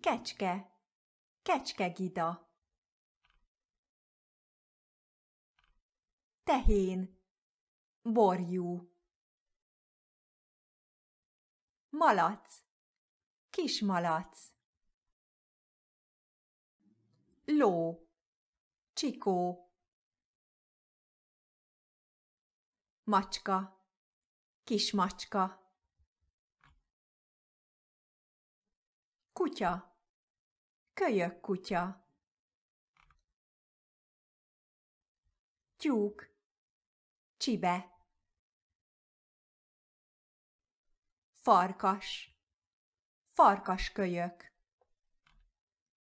Kecske, kecskegida. Tehén, borjú. Malac, kismalac. Ló, csikó. Macska, kismacska. Kutya, kölyök kutya. Tyúk, csibe. Farkas, farkaskölyök.